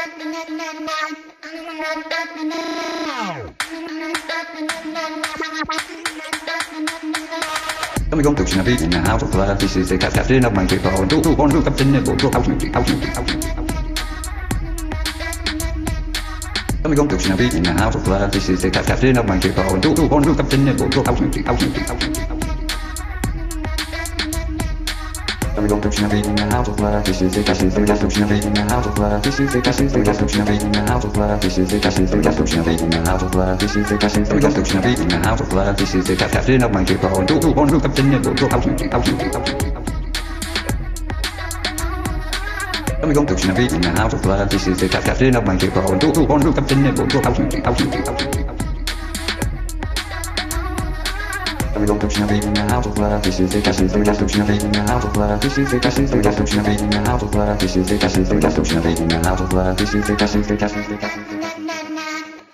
Coming on touching a beat in the house of love. This is the cat captain of my trip. Oh, do do one look up the nibble. Go house music, house music, house music. Coming on beat in the house of love. This is the cat captain of my trip. Oh, do do one look up the nibble. Go house music, music. On touching a beat in the house of love. This is the cat, this is the touching a beat in the house of love. This is the cat, this is the touching a beat in the house of love. This is the cat, this is the touching a beat in the house of love. This is the cat, this is the touching a beat in the house of love. This is the cat captain of my trip. Oh, do do one look up the nibble. Go house music. Coming on touching a beat in the house of love. This is the cat captain of my trip. Oh, do do one look up the nibble. Go house music, house music, in the house of love. This is cat, this is the beat in the house of love. This is cat, this is the beat in the house of love. This is cat, this is the beat in the house of love. This is cat, this is the is the cat.